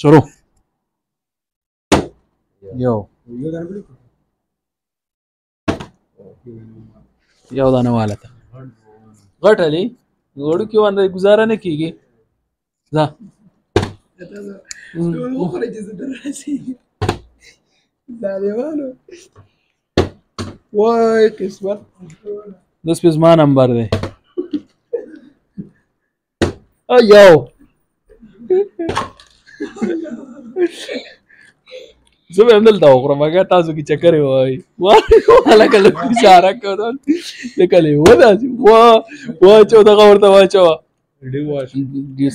شروع یو یو دانه والا ته غټ علي غړو کې باندې گزاره نه کیږي ځه وخوره چې زه در راسي ظالمانو وای قسمت دس پس ما نمبر دی Ayo. زه به هم دلته وخورم هغه تاسو کې چکرې وایي هلکه لږ اشاره کوه لکه لیوه داسې وا واچو دغه ورته واچوه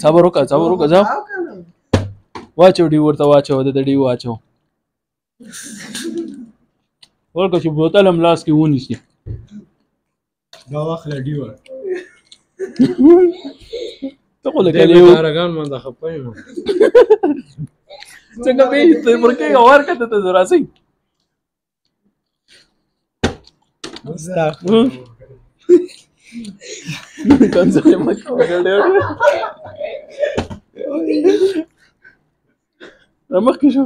صبر وکړه صبر وکړه ځه واچو ډي ورته واچوه دته ډي واچوه ورکه چې بوتل هم لاس کې ونیسي دا واخله ډیو ته خو لکه لیو دارګان من د خپې ما څنګه به ته ورکه ورکه ته ته راځي رمخ کې شو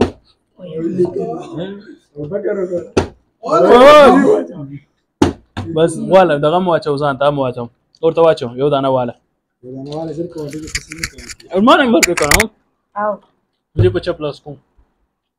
بس والا دغه مو اچو ځان ته مو اچو ورته واچو یو دانه والا المانه مرګ کړم او دې په چپ لاس کوم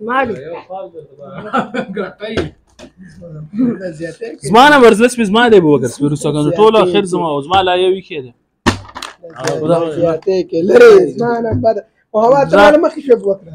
مالي زما نه ورزلس مې زما دی به وکړ سپیرو سګنو ټول اخر زما او زما لا یو کې دی زیاتې کې لري زما نه بد او هوا تر مخې شو وکړه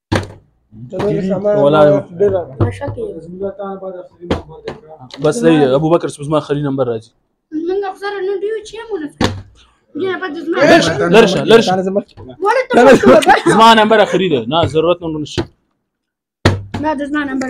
بس دی ابو بکر سوزما خري نمبر راځي موږ خسر نه دیو چې مونږ لرشه لرشه زما نمبر اخري ده نه ضرورت نه نشته نه د زما نمبر